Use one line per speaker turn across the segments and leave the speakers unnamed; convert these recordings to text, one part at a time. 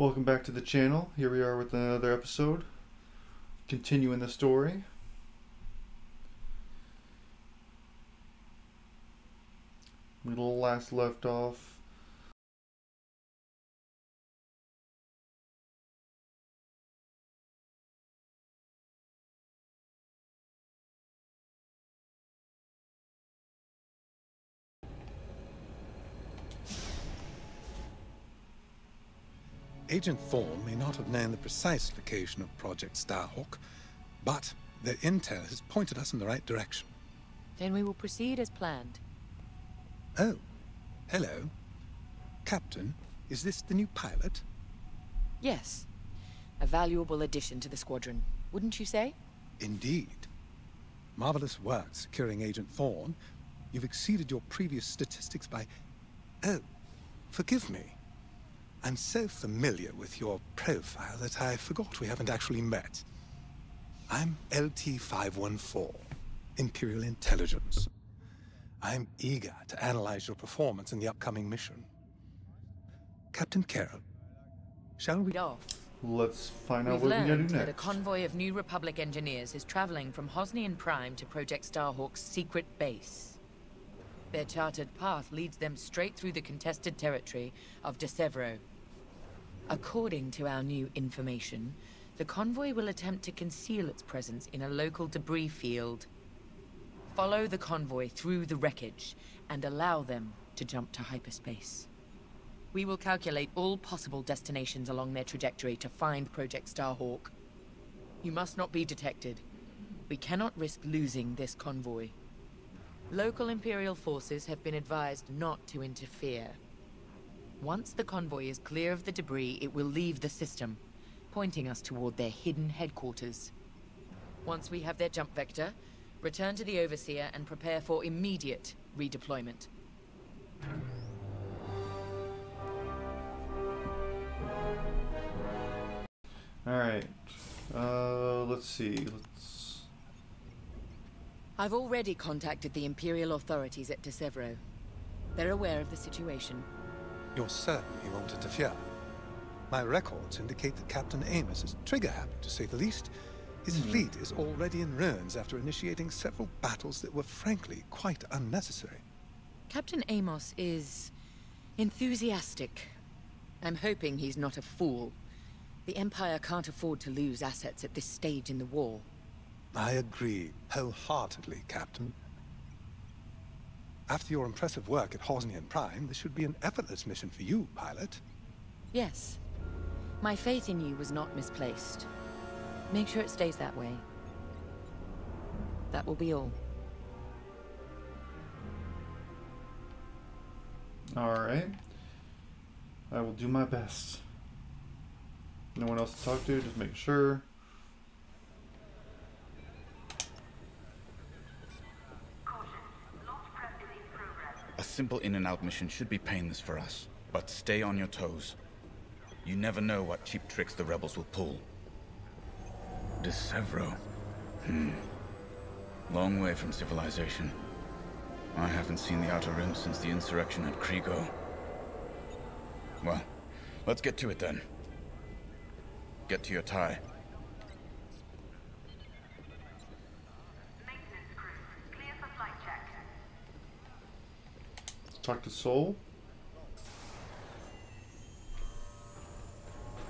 Welcome back to the channel. Here we are with another episode. Continuing the story. We last left off.
Agent Thorne may not have known the precise location of Project Starhawk, but their intel has pointed us in the right direction.
Then we will proceed as planned.
Oh, hello. Captain, is this the new pilot?
Yes. A valuable addition to the squadron, wouldn't you say?
Indeed. Marvelous work securing Agent Thorne. You've exceeded your previous statistics by... Oh, forgive me. I'm so familiar with your profile that I forgot we haven't actually met. I'm LT-514, Imperial Intelligence. I'm eager to analyze your performance in the upcoming mission. Captain Kerrill, shall we...
Off.
Let's find out
We've
what we gotta
learned
do
that a
next.
convoy of New Republic engineers is traveling from Hosnian Prime to Project Starhawk's secret base. Their charted path leads them straight through the contested territory of Desevro. According to our new information, the convoy will attempt to conceal its presence in a local debris field. Follow the convoy through the wreckage and allow them to jump to hyperspace. We will calculate all possible destinations along their trajectory to find Project Starhawk. You must not be detected. We cannot risk losing this convoy. Local Imperial forces have been advised not to interfere. Once the convoy is clear of the debris, it will leave the system, pointing us toward their hidden headquarters. Once we have their jump vector, return to the Overseer and prepare for immediate redeployment.
Alright. Uh, let's see. Let's...
I've already contacted the Imperial authorities at Desevro. They're aware of the situation.
You're certain he won't interfere? My records indicate that Captain Amos is trigger-happy, to say the least. His hmm. fleet is already in ruins after initiating several battles that were frankly quite unnecessary.
Captain Amos is enthusiastic. I'm hoping he's not a fool. The Empire can't afford to lose assets at this stage in the war.
I agree wholeheartedly, Captain. After your impressive work at Hosnian Prime, this should be an effortless mission for you, pilot.
Yes. My faith in you was not misplaced. Make sure it stays that way. That will be all.
Alright. I will do my best. No one else to talk to, just make sure.
A simple in and out mission should be painless for us, but stay on your toes. You never know what cheap tricks the rebels will pull. Desevro. Hmm. Long way from civilization. I haven't seen the Outer Rim since the insurrection at Krigo. Well, let's get to it then. Get to your tie.
Talk to Soul.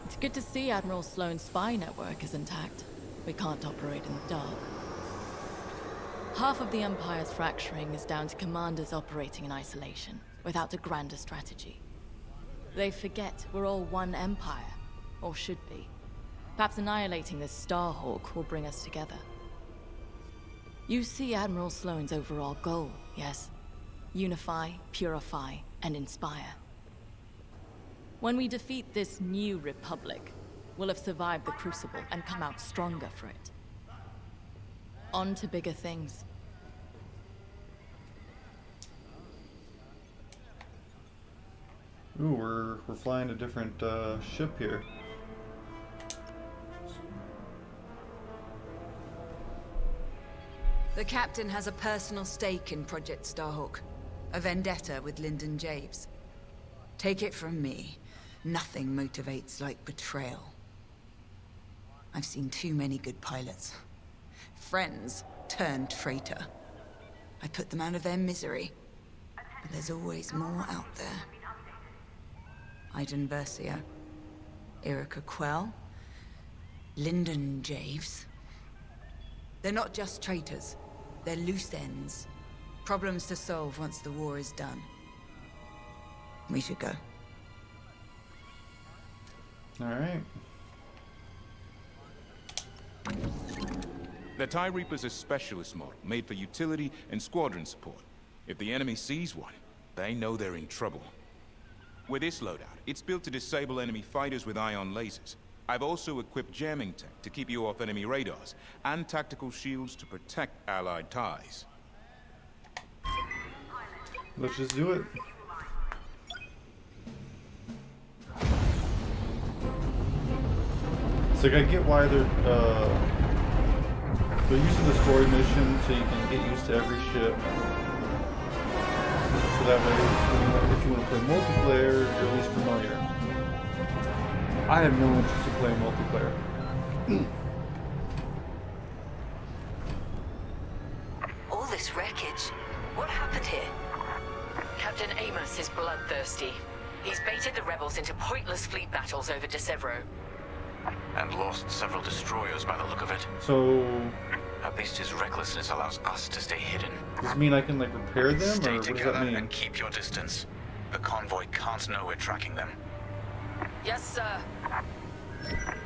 It's good to see Admiral Sloane's spy network is intact. We can't operate in the dark. Half of the Empire's fracturing is down to commanders operating in isolation, without a grander strategy. They forget we're all one Empire, or should be. Perhaps annihilating this Starhawk will bring us together. You see Admiral Sloane's overall goal, yes? Unify, purify, and inspire. When we defeat this new Republic, we'll have survived the Crucible and come out stronger for it. On to bigger things.
Ooh, we're we're flying a different uh, ship here.
The captain has a personal stake in Project Starhawk. A vendetta with Lindon Javes. Take it from me. Nothing motivates like betrayal. I've seen too many good pilots. Friends turned traitor. I put them out of their misery. But there's always more out there. Iden Versio, Yrica Quell, Lindon Javes. They're not just traitors. They're loose ends. Problems to solve once the war is done. We should go.
All right.
The TIE Reaper's a specialist model, made for utility and squadron support. If the enemy sees one, they know they're in trouble. With this loadout, it's built to disable enemy fighters with ion lasers. I've also equipped jamming tech to keep you off enemy radars, and tactical shields to protect allied ties.
Let's just do it. So like, I get why they're uh, they're using the story mission so you can get used to every ship. So that way, if you want to play multiplayer, you're at least familiar. I have no interest in playing multiplayer.
bloodthirsty. He's baited the rebels into pointless fleet battles over Desevro.
And lost several destroyers by the look of it.
So
At least his recklessness allows us to stay hidden.
does it mean I can like repair them,
Stay
or what does
together
that mean?
and keep your distance. The convoy can't know we're tracking them.
Yes, sir.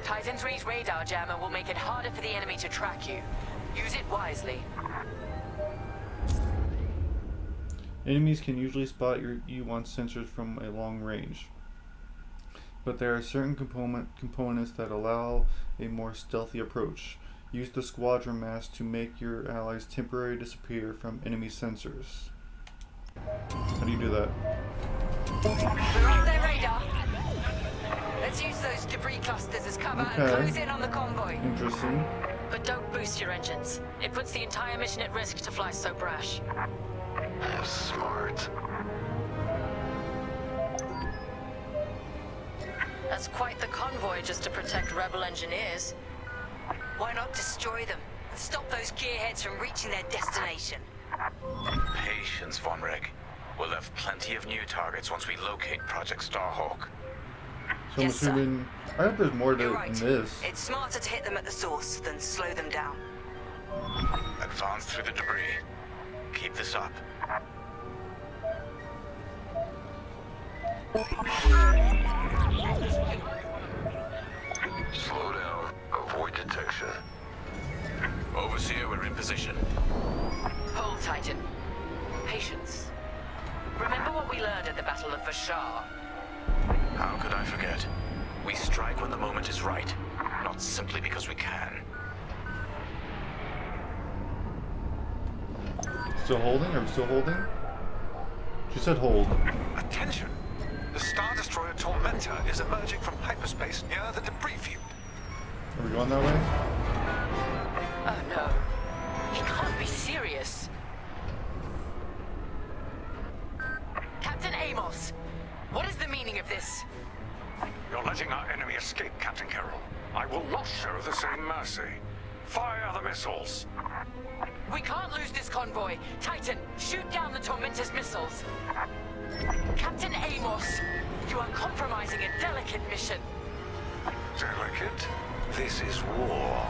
Titan read radar jammer will make it harder for the enemy to track you. Use it wisely.
Enemies can usually spot your U1 sensors from a long range, but there are certain component components that allow a more stealthy approach. Use the squadron mask to make your allies temporarily disappear from enemy sensors. How do you do that?
We're on their radar. Let's use those debris clusters as cover and close in on the convoy.
Interesting.
But don't boost your engines. It puts the entire mission at risk to fly so brash.
Smart.
That's quite the convoy just to protect rebel engineers.
Why not destroy them and stop those gearheads from reaching their destination?
Patience, Von Reg. We'll have plenty of new targets once we locate Project Starhawk.
So I'm
Yes, sir.
assuming. I hope there's more to
You're
than
right.
this.
It's smarter to hit them at the source than slow them down.
Advance through the debris. Keep up.
Slow down. Avoid detection.
Overseer, we're in position.
Hold, Titan. Patience. Remember what we learned at the Battle of Vashar?
How could I forget? We strike when the moment is right, not simply because we can.
Still holding? Are we still holding? She said hold.
Attention! The Star Destroyer Tormentor is emerging from hyperspace near the debris field.
Are we going that way?
Oh no. He can't be serious. Captain Amos, what is the meaning of this?
You're letting our enemy escape, Captain Kerrill. I will not show the same mercy. Fire the missiles.
We can't lose this convoy. Titan, shoot down the Tormentor's missiles. Captain Amos, you are compromising a delicate mission.
Delicate. This is war.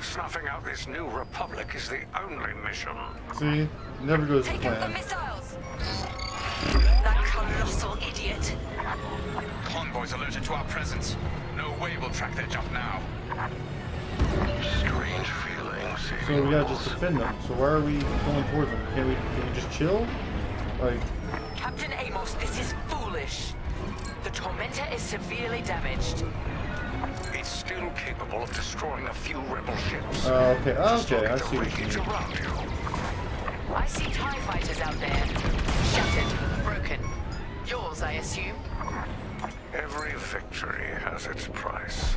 Snuffing out this new republic is the only mission.
See? Never goes as
Take up the missiles! That colossal idiot.
Convoys alerted to our presence. No way we'll track their jump now.
Strange feelings.
So we gotta just defend them. So why are we going towards them? Can we, can we just chill? Like,
Captain Amos, this is foolish. The Tormentor is severely damaged.
It's still capable of destroying a few rebel ships.
uh, okay,
Just
okay, I
at the
see what you mean.
I see TIE fighters out there. Shattered, broken. Yours, I assume?
Every victory has its price.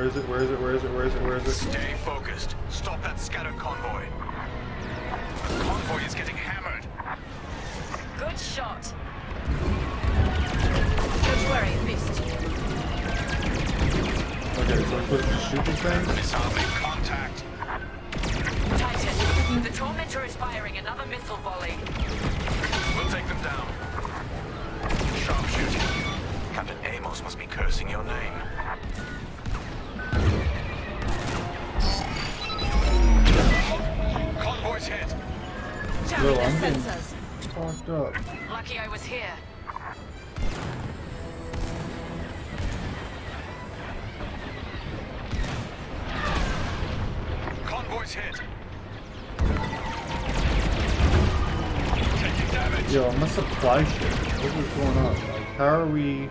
Where is it? Where is it? Where is it? Where is it? Where is it?
Stay focused. Stop that scattered convoy. The convoy is getting hammered.
Good shot. Don't worry, missed.
Okay, so I'm supposed to shoot this thing?
Missile make contact.
Titan, the Tormentor is firing another missile volley.
We'll take them down. Sharpshooting. Captain Amos must be cursing your name.
Yo,
Jamming
I'm getting
sensors.
fucked up.
Lucky I was here.
Convoy's hit. Taking damage.
Yo, I'm a supply ship. What is going on? Like, how are we...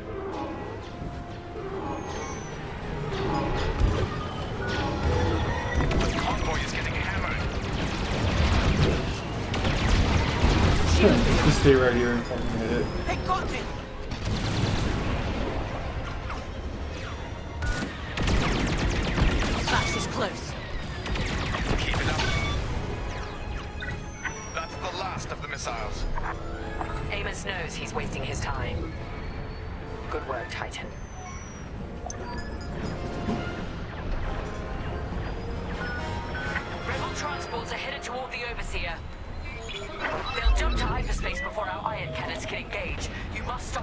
stay right here and fucking hit it.
Got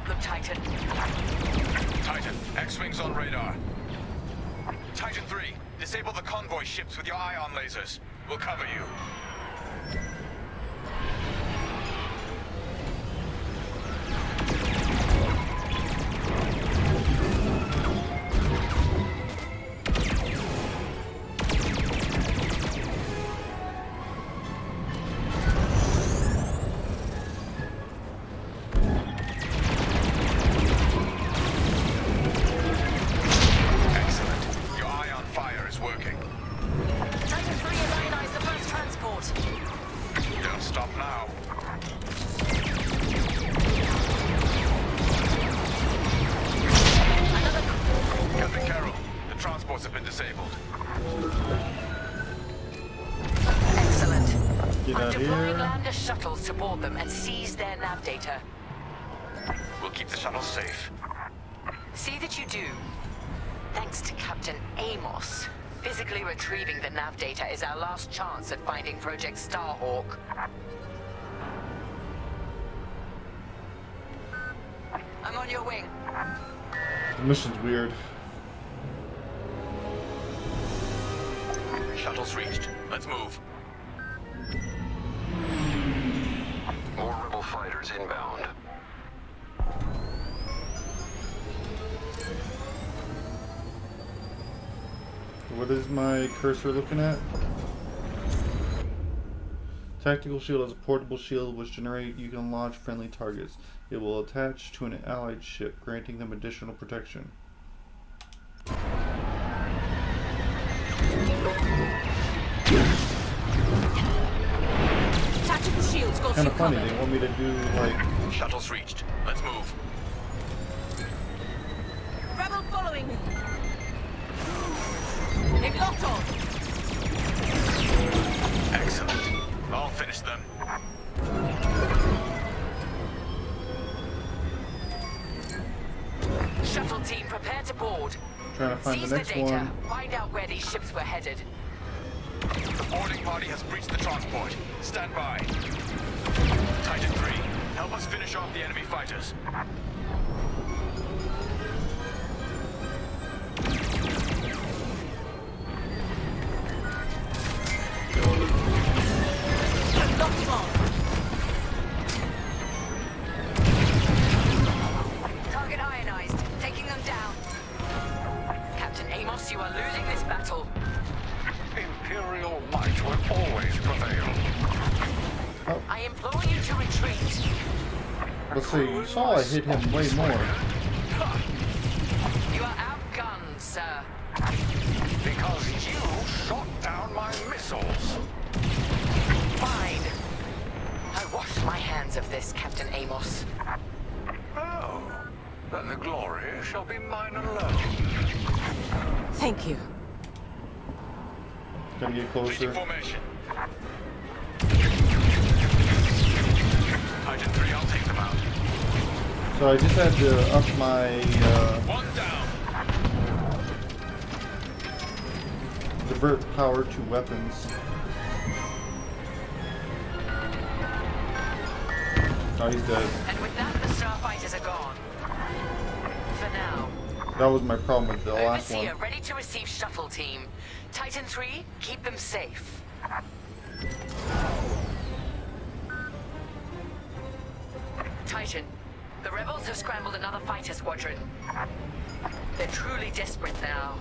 Them, Titan.
Titan, X-Wings on radar. Titan 3, disable the convoy ships with your ion lasers. We'll cover you.
Shuttles to board them and seize their nav data.
We'll keep the shuttle safe.
See that you do. Thanks to Captain Amos. Physically retrieving the nav data is our last chance at finding Project Starhawk. I'm on your wing.
The mission's weird.
Shuttle's reached. Let's move.
More rebel fighters inbound.
What is my cursor looking at? Tactical shield is a portable shield which generate you can launch friendly targets. It will attach to an allied ship, granting them additional protection. Kind of funny.
covered.
They want me to do like
Shuttle's reached. Let's move.
Rebel following me. They've locked on.
Excellent. I'll finish them.
Shuttle team, prepare to board.
trying to find
Seize
the
the data.
one.
Find out where these ships were headed.
The boarding party has breached the transport. Stand by. Titan 3, help us finish off the enemy fighters.
I
hit him way more.
You are outgunned, sir.
Because you shot down my missiles.
Fine. I wash my hands of this, Captain Amos.
Oh, then the glory shall be mine alone.
Thank you.
Gotta get closer.
formation. Titan 3, I'll take them out.
So I just had to up my uh,
One down.
divert power to weapons. Oh, he's dead.
And with that, the starfighters are gone. For now.
That was my problem with the last one.
Overseer,
one.
ready to receive shuttle team. Titan 3, keep them safe. Titan, the rebels have scrambled another fighter squadron. They're truly desperate now.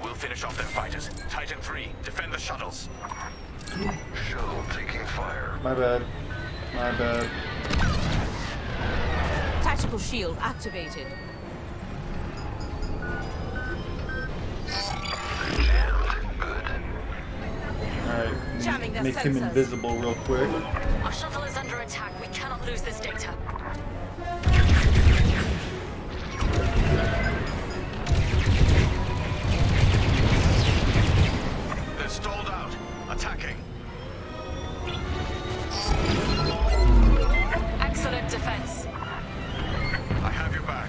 We'll finish off their fighters. Titan 3, defend the shuttles.
Shuttle taking fire.
My bad. My bad.
Tactical shield activated.
Jammed. Good.
Alright.
Jamming their
Make him invisible real quick.
Our shuttle is under attack. We cannot lose this data.
Stalled out. Attacking.
Excellent defense.
I have your back.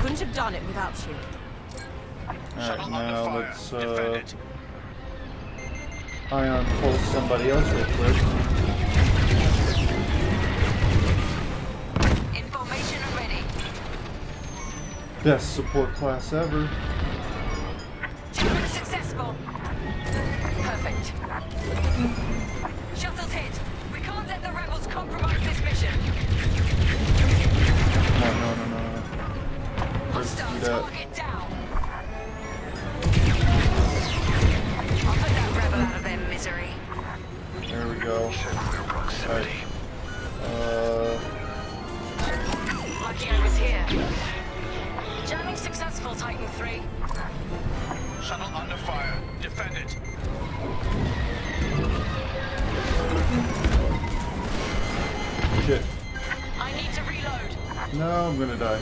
Couldn't have done it without you.
Alright,
Shuttle under
now
fire.
let's uh,
it.
ion pulse somebody else real quick.
Information ready.
Best support class ever.
Shuttle under fire. Defend it.
shit.
I need to reload.
No, I'm gonna die.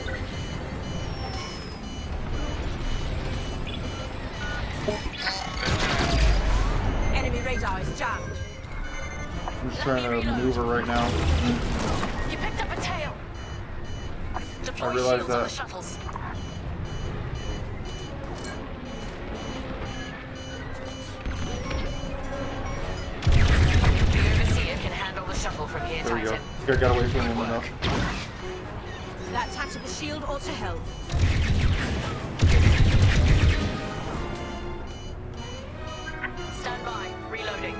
Enemy radar is jammed.
I'm just trying to maneuver right now.
You picked up a tail. Deploy
I realize
shields on the
that. Think I got away from him enough.
That tactical shield ought to help.
Stand by. Reloading.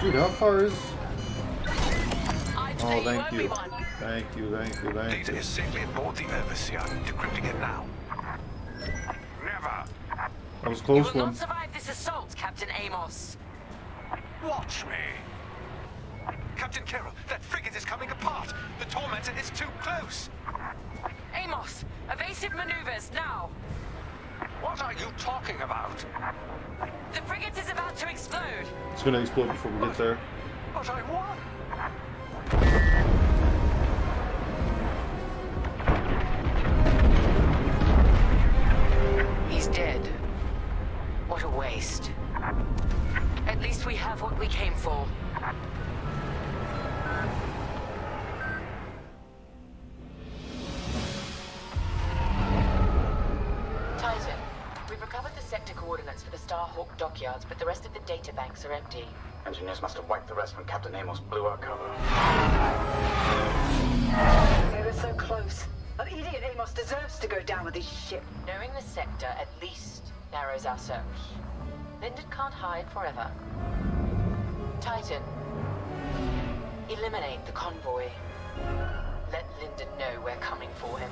Dude, how far is...
I'd
Oh,
thank you
thank
owe me
you. Thank you, thank you, thank
Data
you.
is safely aboard the Overseer. Decrypting it now. Never.
That was a
You
close
will
one.
not survive this assault, Captain Amos.
Watch me.
Captain Kerrill, that frigate is coming apart. The Tormentor is too close.
Amos, evasive maneuvers, now.
What are you talking about?
The frigate is about to explode.
It's gonna explode before we get there.
But I won.
He's dead. What a waste. At least we have what we came for. Banks are empty.
Engineers must have wiped the rest when Captain Amos blew our cover.
They were so close. That idiot Amos deserves to go down with his ship.
Knowing the sector at least narrows our search. Lindon can't hide forever. Titan, eliminate the convoy. Let Lindon know we're coming for him.